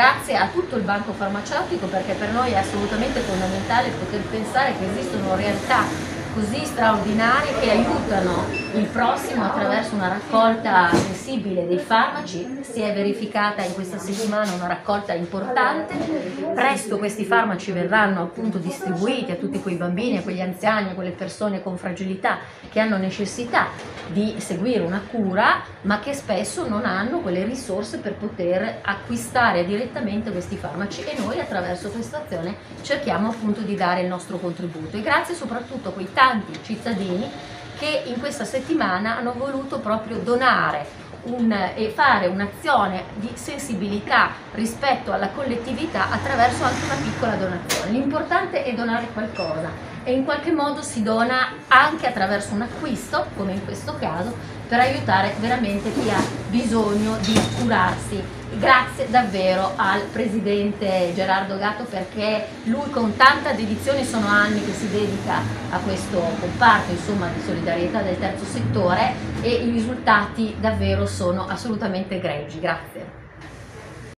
Grazie a tutto il banco farmaceutico perché per noi è assolutamente fondamentale poter pensare che esistono realtà così straordinarie che aiutano il prossimo attraverso una raccolta sensibile dei farmaci. Si è verificata in questa settimana una raccolta importante, presto questi farmaci verranno appunto distribuiti a tutti quei bambini, a quegli anziani, a quelle persone con fragilità che hanno necessità di seguire una cura ma che spesso non hanno quelle risorse per poter acquistare direttamente questi farmaci. E noi attraverso questa azione cerchiamo appunto di dare il nostro contributo. E grazie soprattutto a quei tanti cittadini che in questa settimana hanno voluto proprio donare un, e fare un'azione di sensibilità rispetto alla collettività attraverso anche una piccola donazione. L'importante è donare qualcosa e in qualche modo si dona anche attraverso un acquisto, come in questo caso, per aiutare veramente chi ha bisogno di curarsi. Grazie davvero al Presidente Gerardo Gatto perché lui con tanta dedizione sono anni che si dedica a questo comparto insomma, di solidarietà del terzo settore e i risultati davvero sono assolutamente gregi. Grazie.